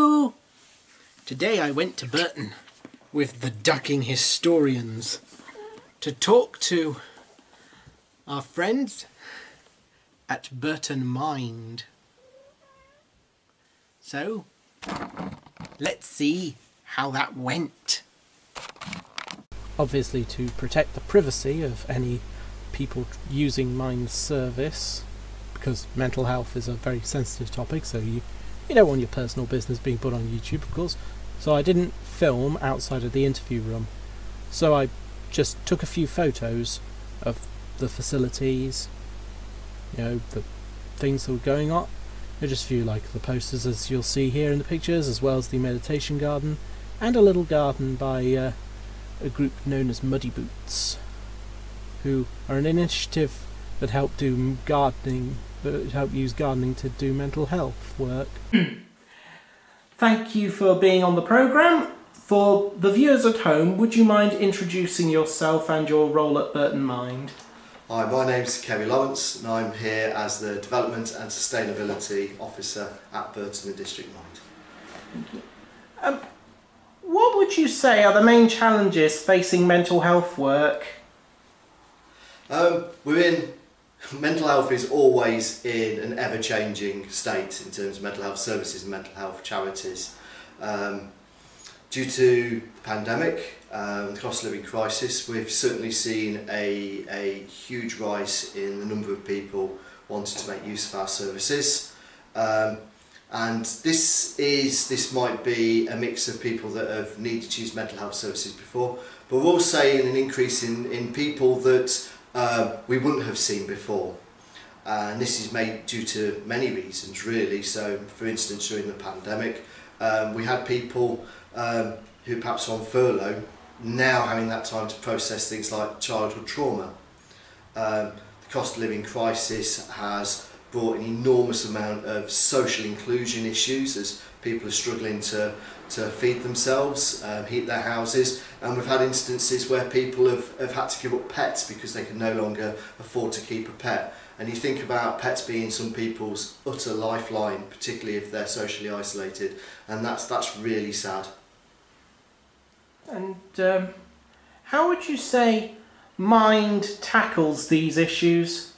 Hello! Today I went to Burton with the ducking historians to talk to our friends at Burton Mind. So, let's see how that went. Obviously, to protect the privacy of any people using Mind service, because mental health is a very sensitive topic, so you, you don't want your personal business being put on YouTube, of course. So I didn't film outside of the interview room. So I just took a few photos of the facilities, you know, the things that were going on. There's just a few like the posters as you'll see here in the pictures, as well as the meditation garden, and a little garden by uh, a group known as Muddy Boots, who are an initiative that help do gardening, that help use gardening to do mental health work. Thank you for being on the programme. For the viewers at home, would you mind introducing yourself and your role at Burton Mind? Hi, my name's Kerry Lawrence and I'm here as the Development and Sustainability Officer at Burton and District Mind. Um, what would you say are the main challenges facing mental health work? Um, we're in, mental health is always in an ever-changing state in terms of mental health services and mental health charities. Um, due to the pandemic, um, the cost of living crisis, we've certainly seen a, a huge rise in the number of people wanting to make use of our services. Um, and this is this might be a mix of people that have needed to use mental health services before, but we're also seeing an increase in, in people that uh, we wouldn't have seen before. And this is made due to many reasons really. So for instance during the pandemic, um, we had people um, who perhaps on furlough now having that time to process things like childhood trauma. Um, the cost of living crisis has brought an enormous amount of social inclusion issues as people are struggling to, to feed themselves, um, heat their houses, and we've had instances where people have, have had to give up pets because they can no longer afford to keep a pet. And you think about pets being some people's utter lifeline, particularly if they're socially isolated, and that's, that's really sad. And um, how would you say Mind tackles these issues?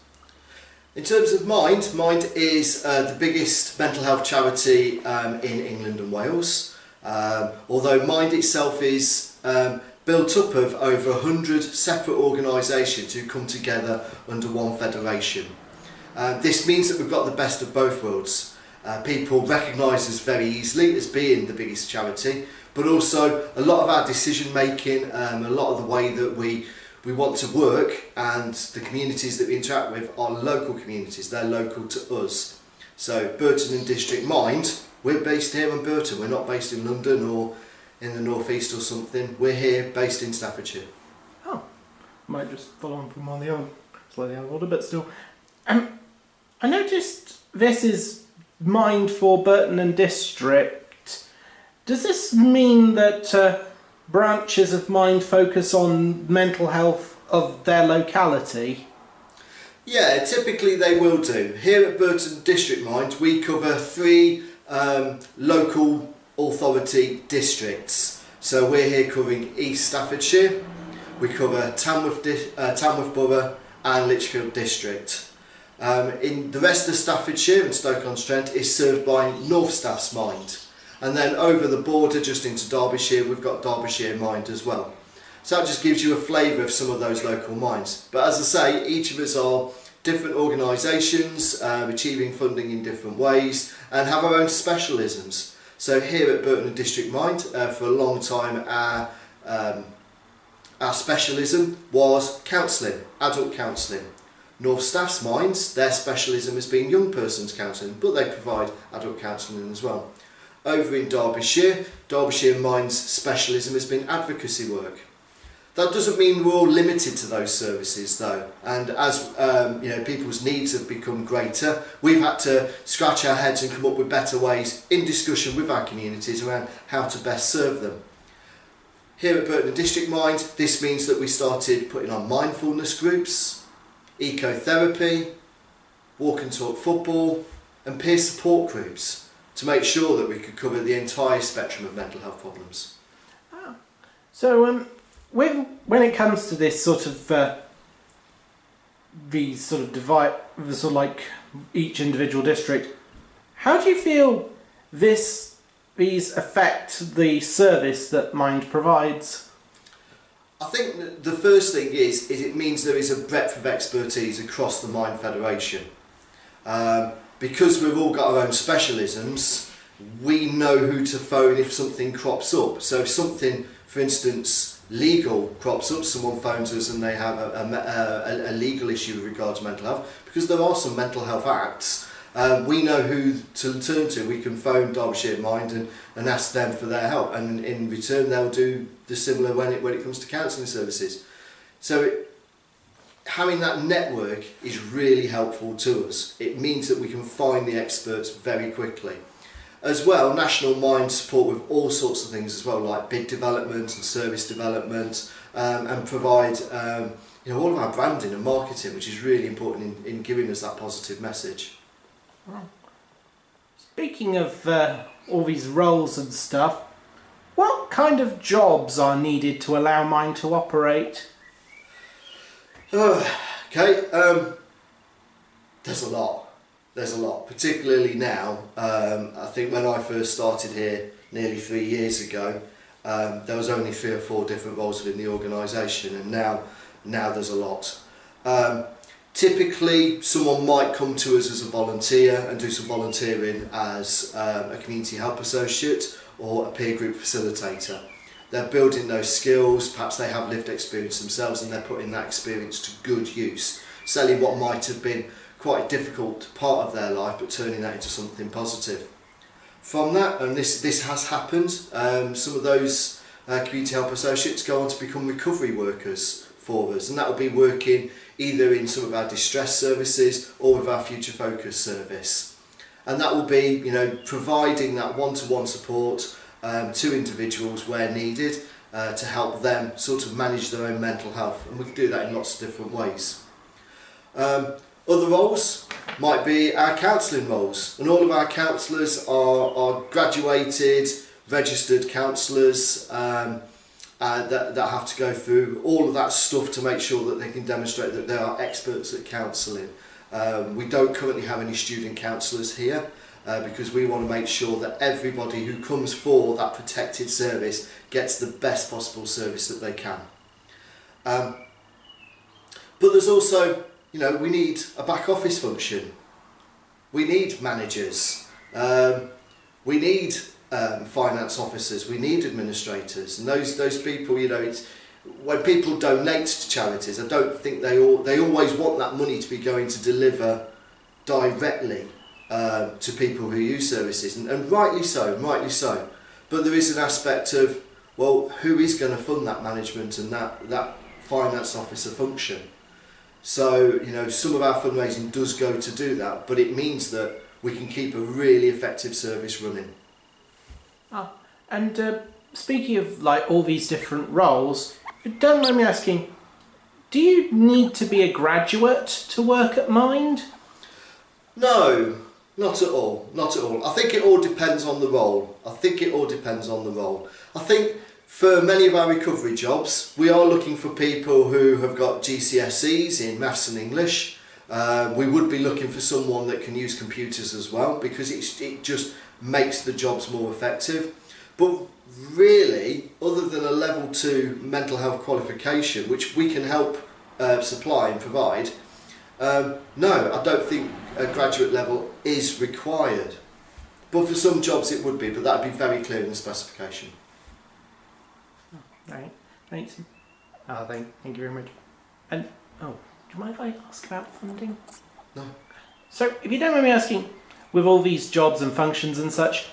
In terms of Mind, Mind is uh, the biggest mental health charity um, in England and Wales. Um, although Mind itself is um, built up of over 100 separate organisations who come together under one federation. Uh, this means that we've got the best of both worlds. Uh, people recognise us very easily as being the biggest charity, but also a lot of our decision making, um, a lot of the way that we we want to work and the communities that we interact with are local communities, they're local to us. So Burton and District Mind, we're based here in Burton, we're not based in London or in the northeast or something, we're here based in Staffordshire. Oh, might just follow on from one of the other, slightly out of order, but still. Um, I noticed this is Mind for Burton and District. Does this mean that uh, branches of Mind focus on mental health of their locality? Yeah, typically they will do. Here at Burton District Mind, we cover three um, local authority districts. So we're here covering East Staffordshire, we cover Tamworth, uh, Tamworth Borough and Lichfield District. Um, in the rest of Staffordshire and Stoke-on-Trent is served by North Staffs Mind. And then over the border, just into Derbyshire, we've got Derbyshire Mind as well. So that just gives you a flavour of some of those local minds. But as I say, each of us are different organisations, uh, achieving funding in different ways, and have our own specialisms. So here at Burton and District Mind, uh, for a long time, our, um, our specialism was counselling, adult counselling. North Staffs Minds, their specialism has been young persons counselling, but they provide adult counselling as well. Over in Derbyshire, Derbyshire Minds specialism has been advocacy work. That doesn't mean we're all limited to those services though and as um, you know people's needs have become greater we've had to scratch our heads and come up with better ways in discussion with our communities around how to best serve them. Here at Burton District Mind this means that we started putting on mindfulness groups, ecotherapy, walk and talk football and peer support groups to make sure that we could cover the entire spectrum of mental health problems. So, um, when when it comes to this sort of uh, these sort of divide, the sort of like each individual district, how do you feel this these affect the service that Mind provides? I think the first thing is, is it means there is a breadth of expertise across the Mind Federation. Um, because we've all got our own specialisms, we know who to phone if something crops up. So if something, for instance, legal crops up, someone phones us and they have a, a, a, legal issue with regard to mental health, because there are some mental health acts, um, we know who to turn to. We can phone Derbyshire Mind and, and ask them for their help, and in return they'll do the similar when it when it comes to counselling services. So it, having that network is really helpful to us. It means that we can find the experts very quickly. As well, National Mind support with all sorts of things as well, like bid development and service development, um, and provide um, you know all of our branding and marketing, which is really important in, in giving us that positive message. Speaking of uh, all these roles and stuff, what kind of jobs are needed to allow Mind to operate? okay, um, there's a lot. There's a lot, particularly now. Um, I think when I first started here nearly three years ago, um, there was only three or four different roles within the organisation, and now, now there's a lot. Um, Typically, someone might come to us as a volunteer and do some volunteering as um, a community help associate or a peer group facilitator. They're building those skills, perhaps they have lived experience themselves and they're putting that experience to good use, selling what might have been quite difficult part of their life but turning that into something positive. From that, and this, this has happened, um, some of those uh, community help associates go on to become recovery workers for us and that will be working either in some of our distress services or with our future focus service. And that will be, you know, providing that one-to-one -one support um, to individuals where needed uh, to help them sort of manage their own mental health. And we can do that in lots of different ways. Um, other roles might be our counselling roles. And all of our counsellors are, are graduated, registered counsellors, um, uh, that, that have to go through all of that stuff to make sure that they can demonstrate that they are experts at counselling. Um, we don't currently have any student counsellors here uh, because we want to make sure that everybody who comes for that protected service gets the best possible service that they can. Um, but there's also, you know, we need a back office function. We need managers. Um, we need um, finance officers, we need administrators, and those those people, you know, it's when people donate to charities, I don't think they all they always want that money to be going to deliver directly um, to people who use services, and, and rightly so, rightly so. But there is an aspect of well, who is going to fund that management and that that finance officer function? So you know, some of our fundraising does go to do that, but it means that we can keep a really effective service running. Oh, and uh, speaking of like all these different roles, don't mind me asking, do you need to be a graduate to work at Mind? No, not at all. Not at all. I think it all depends on the role. I think it all depends on the role. I think for many of our recovery jobs, we are looking for people who have got GCSEs in maths and English. Uh, we would be looking for someone that can use computers as well because it just makes the jobs more effective. But really, other than a level two mental health qualification, which we can help uh, supply and provide, um, no, I don't think a graduate level is required. But for some jobs it would be, but that would be very clear in the specification. Right, thanks. Oh, thank, thank you very much. And, oh, do you mind if I ask about funding? No. So, if you don't mind me asking, with all these jobs and functions and such,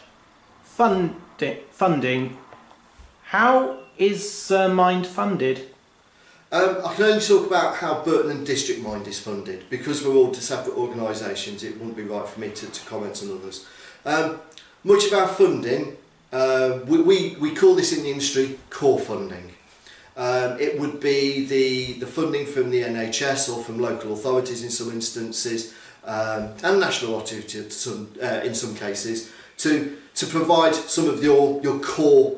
fundi funding, how is uh, Mind funded? Um, I can only talk about how Burton and District Mind is funded. Because we're all to separate organisations, it wouldn't be right for me to, to comment on others. Um, much of our funding, uh, we, we, we call this in the industry core funding. Um, it would be the, the funding from the NHS or from local authorities in some instances, um, and national authorities uh, in some cases to, to provide some of your, your core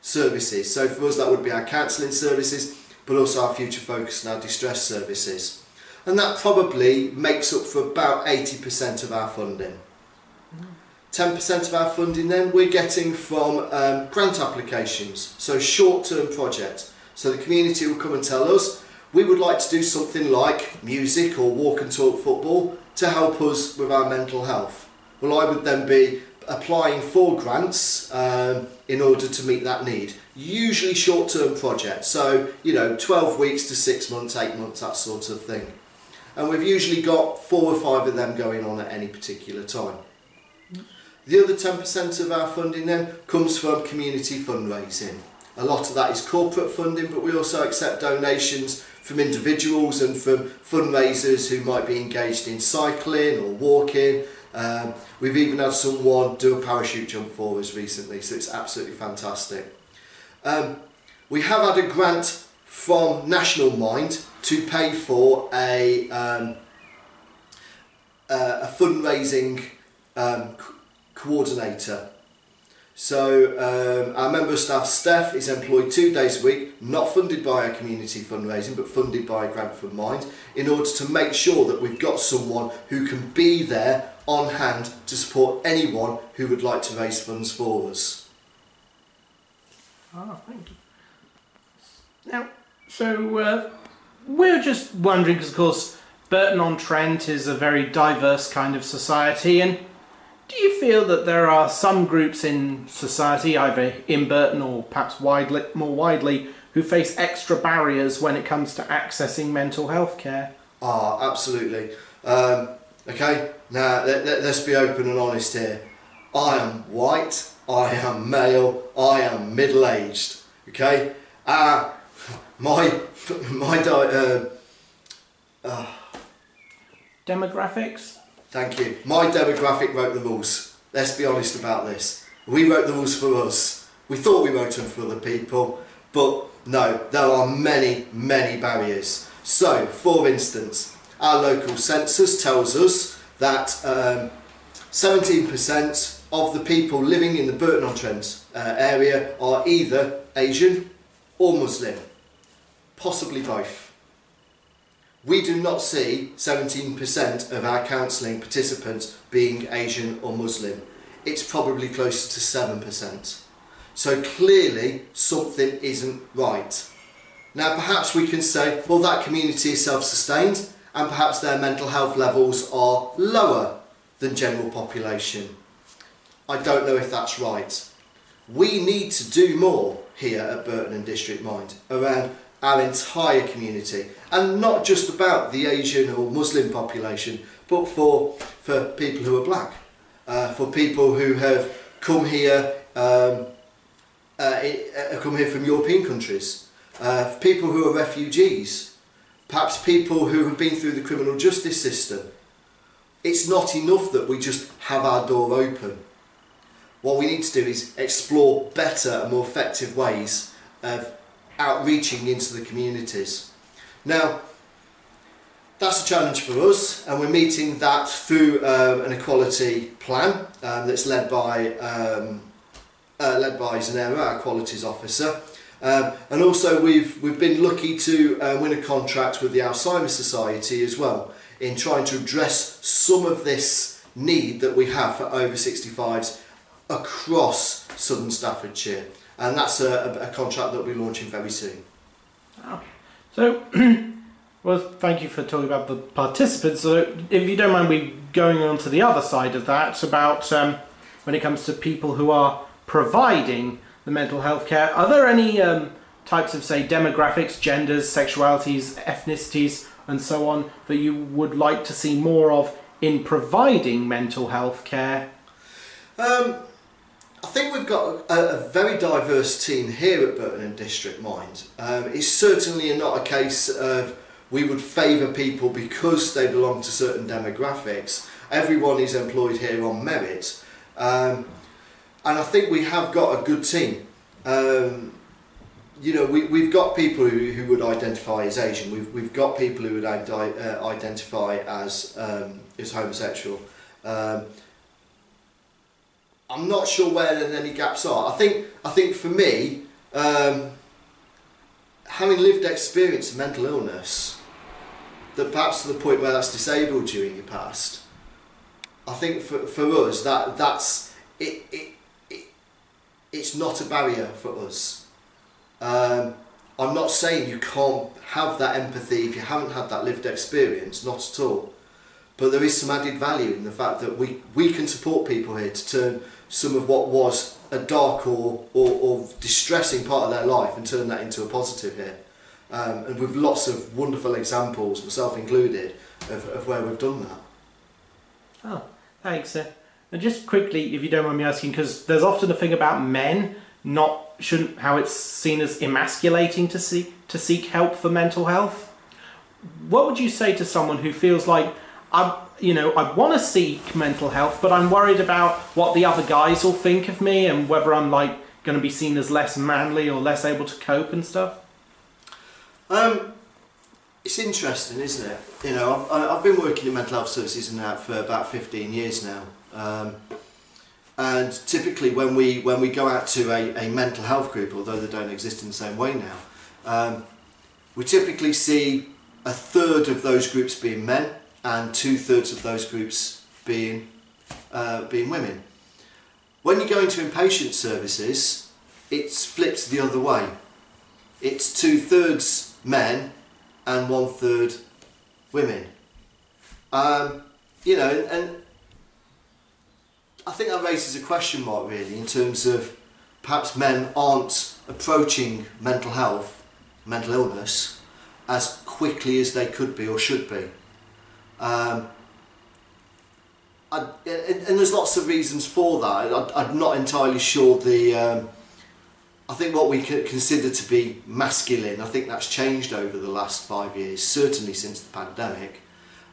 services. So for us that would be our counselling services, but also our future focus and our distress services. And that probably makes up for about 80% of our funding. 10% of our funding then we're getting from um, grant applications, so short-term projects. So the community will come and tell us, we would like to do something like music or walk and talk football to help us with our mental health. Well, I would then be applying for grants um, in order to meet that need. Usually short-term projects, so you know, 12 weeks to six months, eight months, that sort of thing. And we've usually got four or five of them going on at any particular time. The other 10% of our funding then comes from community fundraising. A lot of that is corporate funding, but we also accept donations from individuals and from fundraisers who might be engaged in cycling or walking. Um, we've even had someone do a parachute jump for us recently, so it's absolutely fantastic. Um, we have had a grant from National Mind to pay for a, um, uh, a fundraising um, coordinator. So um, our member of staff, Steph, is employed two days a week, not funded by our community fundraising, but funded by grant from Mind, in order to make sure that we've got someone who can be there on hand to support anyone who would like to raise funds for us. Ah, thank you. Now, so uh, we're just wondering, because of course Burton on Trent is a very diverse kind of society, and do you feel that there are some groups in society, either in Burton or perhaps widely, more widely, who face extra barriers when it comes to accessing mental health care? Ah, absolutely. Um, okay, now let, let, let's be open and honest here. I am white, I am male, I am middle aged. Okay, uh, my my di- uh, uh, Demographics? Thank you. My demographic wrote the rules. Let's be honest about this. We wrote the rules for us. We thought we wrote them for other people, but no, there are many, many barriers. So, for instance, our local census tells us that um, 17% of the people living in the Burton-on-Trent uh, area are either Asian or Muslim, possibly both. We do not see 17% of our counselling participants being Asian or Muslim. It's probably closer to 7%. So clearly something isn't right. Now perhaps we can say, well that community is self-sustained and perhaps their mental health levels are lower than general population. I don't know if that's right. We need to do more here at Burton and District Mind around our entire community and not just about the Asian or Muslim population but for, for people who are black, uh, for people who have come here um, uh, uh, come here from European countries, uh, people who are refugees, perhaps people who have been through the criminal justice system. It's not enough that we just have our door open. What we need to do is explore better and more effective ways of outreaching into the communities. Now, that's a challenge for us, and we're meeting that through um, an equality plan um, that's led by um, uh, led by Zanera, our qualities officer. Um, and also, we've we've been lucky to uh, win a contract with the Alzheimer's Society as well in trying to address some of this need that we have for over 65s across southern Staffordshire and that's a, a, contract that we're launching very soon. Oh. So, well, thank you for talking about the participants. So, if you don't mind me going on to the other side of that, about um, when it comes to people who are providing the mental health care, are there any um, types of, say, demographics, genders, sexualities, ethnicities, and so on that you would like to see more of in providing mental health care? Um, I think we've got a, a, very diverse team here at Burton and District Mind. Um, it's certainly not a case of we would favour people because they belong to certain demographics. Everyone is employed here on merit. Um, and I think we have got a good team. Um, you know, we, we've got people who, who would identify as Asian. We've, we've got people who would uh, identify as, um, as homosexual. Um, I'm not sure where any gaps are. I think I think for me, um, having lived experience of mental illness, that perhaps to the point where that's disabled you in your past, I think for, for us that that's it, it, it it's not a barrier for us. Um, I'm not saying you can't have that empathy if you haven't had that lived experience, not at all. But there is some added value in the fact that we, we can support people here to turn some of what was a dark or, or, or distressing part of their life and turn that into a positive here. Um, and with lots of wonderful examples, myself included, of, of where we've done that. Oh, thanks. Uh, and just quickly, if you don't mind me asking, because there's often a thing about men not shouldn't how it's seen as emasculating to seek to seek help for mental health. What would you say to someone who feels like I, you know, I want to seek mental health, but I'm worried about what the other guys will think of me and whether I'm like going to be seen as less manly or less able to cope and stuff? Um, it's interesting, isn't it? You know, I've, I've been working in mental health services now for about 15 years now. Um, and typically when we, when we go out to a, a mental health group, although they don't exist in the same way now, um, we typically see a third of those groups being men and two thirds of those groups being, uh, being women. When you go into inpatient services, it's flipped the other way. It's two thirds men and one third women. Um, you know, and, and I think that raises a question mark really in terms of perhaps men aren't approaching mental health, mental illness, as quickly as they could be or should be. Um, I, and, there's lots of reasons for that. I, I'm not entirely sure the. Um, I think what we consider to be masculine, I think that's changed over the last five years, certainly since the pandemic.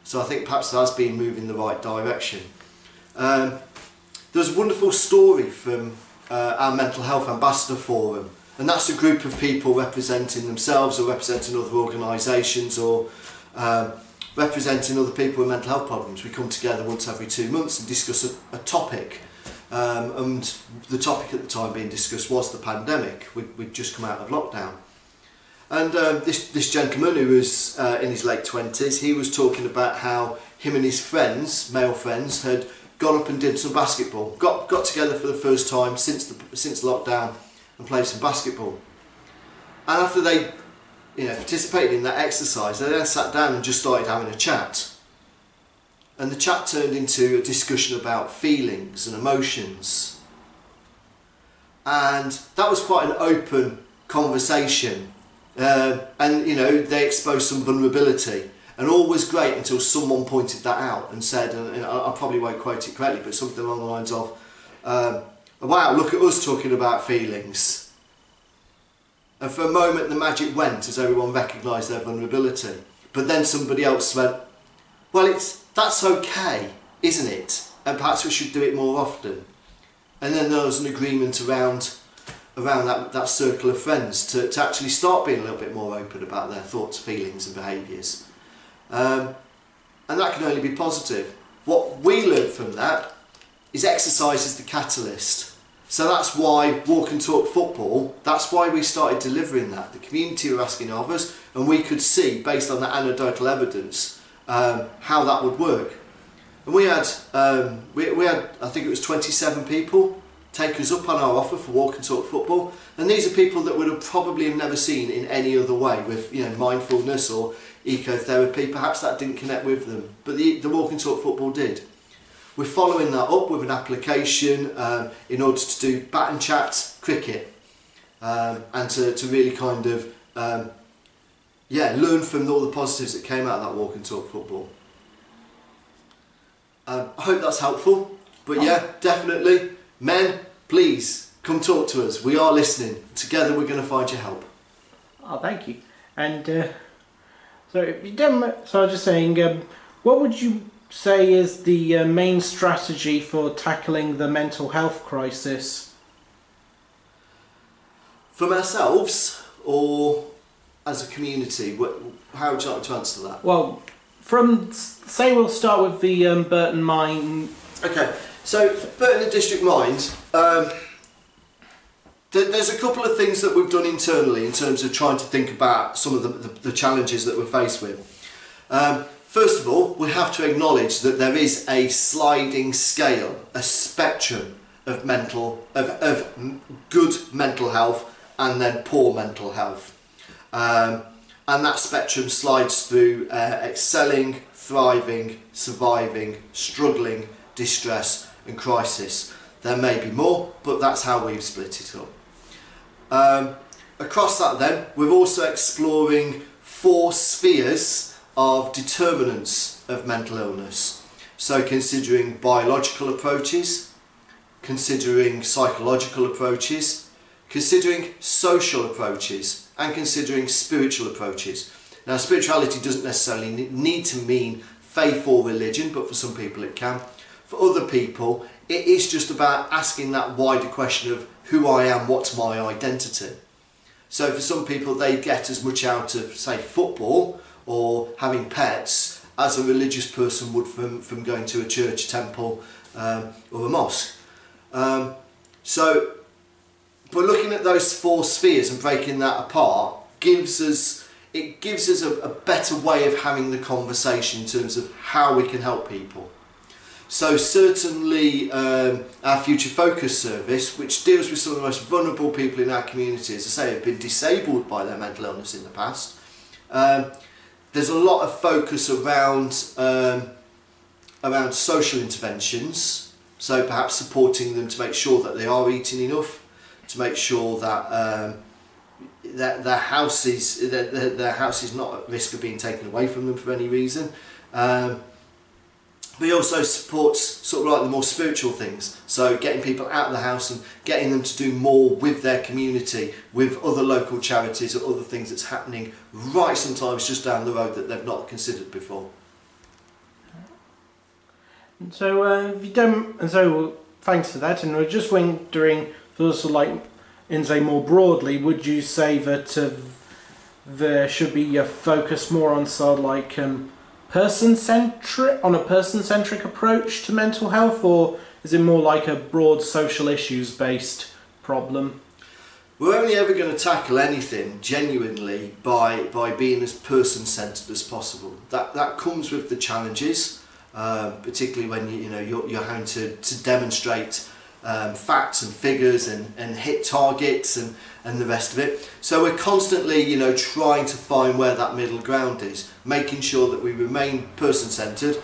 So I think perhaps that's been moving in the right direction. Um, there's a wonderful story from uh, our Mental Health Ambassador Forum, and that's a group of people representing themselves or representing other organisations or um, representing other people with mental health problems. We come together once every two months and discuss a, a topic. Um, and the topic at the time being discussed was the pandemic. We, we'd just come out of lockdown. And um, this, this gentleman who was uh, in his late 20s, he was talking about how him and his friends, male friends, had gone up and did some basketball. Got, got together for the first time since, the, since lockdown and played some basketball. And after they you know, participated in that exercise, they then sat down and just started having a chat. And the chat turned into a discussion about feelings and emotions. And that was quite an open conversation. Uh, and, you know, they exposed some vulnerability. And all was great until someone pointed that out and said, and, I, probably won't quote it correctly, but something along the lines of, um, wow, look at us talking about feelings and for a moment the magic went as everyone recognised their vulnerability. But then somebody else went, well, it's, that's okay, isn't it? And perhaps we should do it more often. And then there was an agreement around around that, that circle of friends to, to actually start being a little bit more open about their thoughts, feelings and behaviours. Um, and that can only be positive. What we learned from that is exercise is the catalyst. So that's why Walk and Talk Football, that's why we started delivering that. The community were asking of us and we could see, based on the anecdotal evidence, um, how that would work. And we had, um, we, we had, I think it was 27 people take us up on our offer for Walk and Talk Football. And these are people that would have probably have never seen in any other way with you know mindfulness or ecotherapy. Perhaps that didn't connect with them, but the, the Walk and Talk Football did. We're following that up with an application um, in order to do bat and chat cricket um, and to, to really kind of um, yeah learn from all the positives that came out of that walk and talk football. Um, I hope that's helpful. But yeah, definitely, men, please come talk to us. We are listening. Together, we're going to find you help. Oh, thank you. And uh, so, if you don't, so I was just saying, um, what would you say is the uh, main strategy for tackling the mental health crisis? From ourselves or as a community? How would you like to answer that? Well, from say we'll start with the um, Burton Mind. Okay, So, Burton and District Mind, um, th- there's a couple of things that we've done internally in terms of trying to think about some of the, the, the challenges that we're faced with. Um, first of all, we have to acknowledge that there is a sliding scale, a spectrum of mental, of, of good mental health and then poor mental health. Um, and that spectrum slides through uh, excelling, thriving, surviving, struggling, distress, and crisis. There may be more, but that's how we've split it up. Um, across that, then, we're also exploring four spheres of determinants of mental illness. So, considering biological approaches, considering psychological approaches, considering social approaches, and considering spiritual approaches. Now, spirituality doesn't necessarily need to mean faith or religion, but for some people it can. For other people, it is just about asking that wider question of who I am, what's my identity. So, for some people, they get as much out of, say, football or having pets as a religious person would from, from going to a church, temple, um, or a mosque. Um, so, but looking at those four spheres and breaking that apart gives us it gives us a, a better way of having the conversation in terms of how we can help people. So certainly um, our Future Focus service, which deals with some of the most vulnerable people in our community, as I say, have been disabled by their mental illness in the past. Um, there's a lot of focus around um, around social interventions, so perhaps supporting them to make sure that they are eating enough, to make sure that um, that their house is their, their house is not at risk of being taken away from them for any reason. Um, but he also supports sort of like the more spiritual things. So getting people out of the house and getting them to do more with their community, with other local charities or other things that's happening right sometimes just down the road that they've not considered before. And so, uh, if you don't, and so thanks for that. And we're just wondering, sort of like, in say more broadly, would you say that uh, there should be a focus more on sort of like um, person centric, on a person centric approach to mental health, or is it more like a broad social issues based problem? We're only ever going to tackle anything genuinely by by being as person centered as possible. That that comes with the challenges, uh, particularly when you you know you're, you're having to to demonstrate um, facts and figures and, and hit targets and and the rest of it. So we're constantly you know trying to find where that middle ground is, making sure that we remain person centered.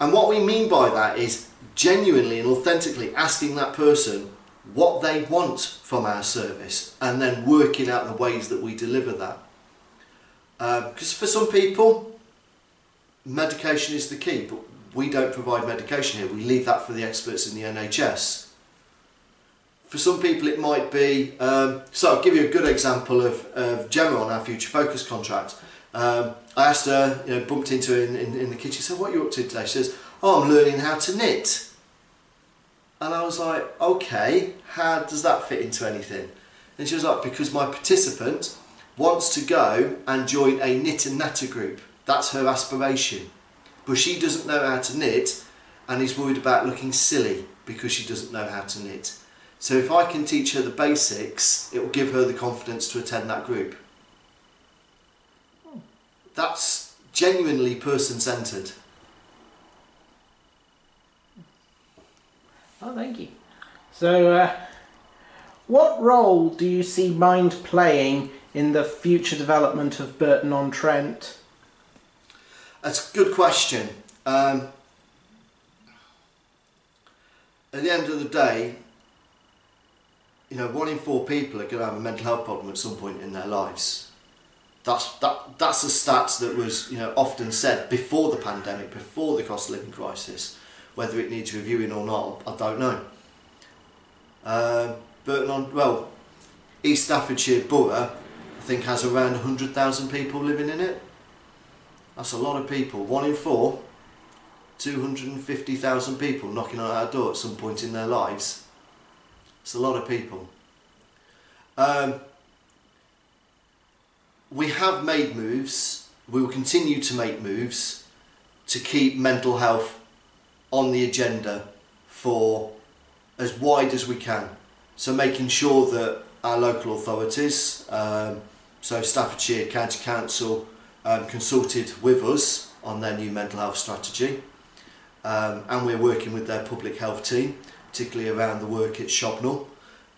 And what we mean by that is genuinely and authentically asking that person what they want from our service and then working out the ways that we deliver that. Because for some people, medication is the key, but we don't provide medication here. We leave that for the experts in the NHS. For some people, it might be. Um, so, I'll give you a good example of, of Gemma on our Future Focus contract. Um, I asked her, you know, bumped into her in, in, in the kitchen, said, What are you up to today? She says, Oh, I'm learning how to knit. And I was like, okay, how does that fit into anything? And she was like, because my participant wants to go and join a knit and natter group. That's her aspiration. But she doesn't know how to knit and is worried about looking silly because she doesn't know how to knit. So if I can teach her the basics, it will give her the confidence to attend that group. That's genuinely person centered. Oh, thank you. So, uh, what role do you see mind playing in the future development of Burton on Trent? That's a good question. Um, at the end of the day, you know, one in four people are going to have a mental health problem at some point in their lives. That's that. That's a stats that was you know often said before the pandemic, before the cost of living crisis. Whether it needs reviewing or not, I don't know. Uh, Burton on well, East Staffordshire Borough, I think has around hundred thousand people living in it. That's a lot of people. One in four, 250,000 people knocking on our door at some point in their lives. It's a lot of people. Um, we have made moves, we will continue to make moves to keep mental health on the agenda for as wide as we can. So making sure that our local authorities, um, so Staffordshire County Council, um, consulted with us on their new mental health strategy. Um, and we're working with their public health team, particularly around the work at Shobnall,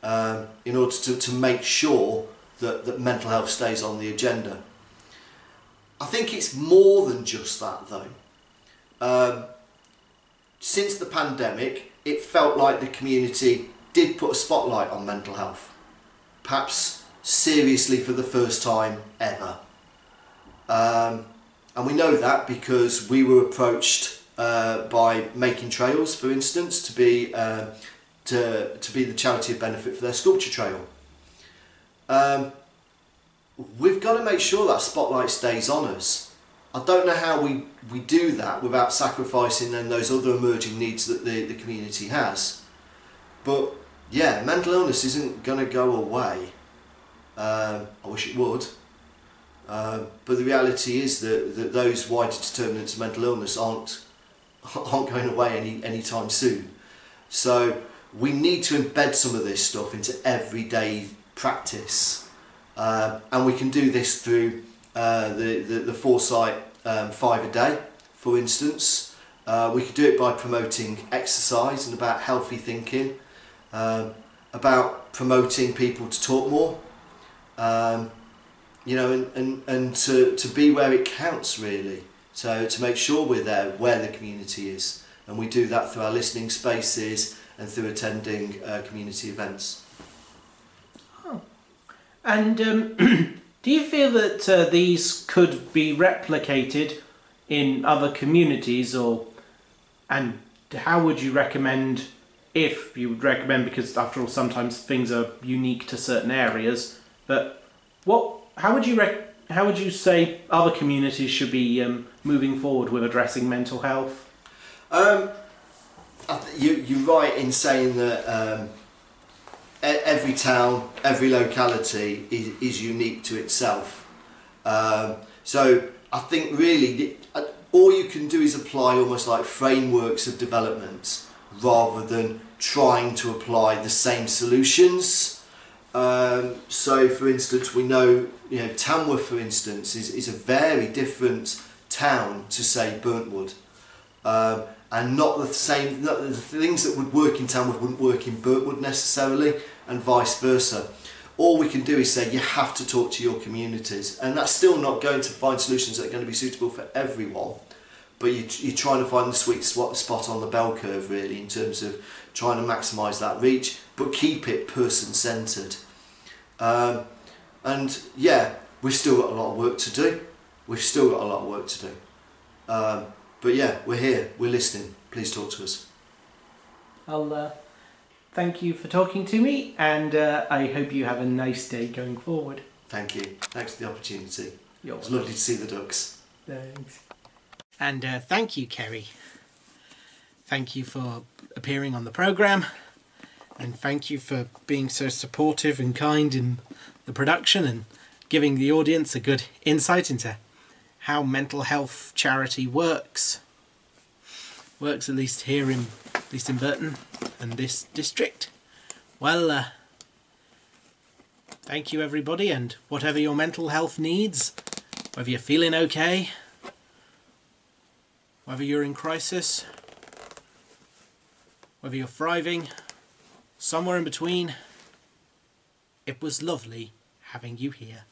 um, in order to, to make sure that, that mental health stays on the agenda. I think it's more than just that though. Um, since the pandemic, it felt like the community did put a spotlight on mental health, perhaps seriously for the first time ever. Um, and we know that because we were approached uh, by Making Trails, for instance, to be uh, to, to be the charity of benefit for their sculpture trail. Um, we've got to make sure that spotlight stays on us. I don't know how we, we do that without sacrificing then those other emerging needs that the, the community has. But yeah, mental illness isn't going to go away. Um, I wish it would. Um, but the reality is that, that those wider determinants of mental illness aren't, aren't going away any anytime soon. So we need to embed some of this stuff into everyday practice. Um, and we can do this through uh, the, the, the Foresight um, five a day, for instance. Uh, we could do it by promoting exercise and about healthy thinking, um, about promoting people to talk more, um, you know, and, and, and to, to be where it counts really. So to make sure we're there where the community is. And we do that through our listening spaces and through attending uh, community events. And um, do you feel that uh, these could be replicated in other communities, or and how would you recommend? If you would recommend, because after all, sometimes things are unique to certain areas. But what? How would you rec- How would you say other communities should be um, moving forward with addressing mental health? Um, you, you're right in saying that um, every town, every locality is, is unique to itself. Um, so I think really uh, all you can do is apply almost like frameworks of development rather than trying to apply the same solutions. Um, so for instance, we know, you know, Tamworth for instance is, is a very different town to say Burntwood. Um, and not the same, not the things that would work in Tamworth wouldn't work in Burntwood necessarily, and vice versa. All we can do is say you have to talk to your communities, and that's still not going to find solutions that are going to be suitable for everyone. But you, you're trying to find the sweet spot on the bell curve, really, in terms of trying to maximise that reach, but keep it person centred. Um, and yeah, we've still got a lot of work to do. We've still got a lot of work to do. Um, but yeah, we're here, we're listening. Please talk to us. I'll uh, thank you for talking to me, and uh, I hope you have a nice day going forward. Thank you. Thanks for the opportunity. You're It was lovely to see the ducks. Thanks. And uh, thank you, Kerry. Thank you for appearing on the programme. And thank you for being so supportive and kind in the production and giving the audience a good insight into how mental health charity works. Works at least here in at least in Burton and this district. Well, uh, thank you everybody, and whatever your mental health needs, whether you're feeling okay, whether you're in crisis, whether you're thriving, somewhere in between, it was lovely having you here.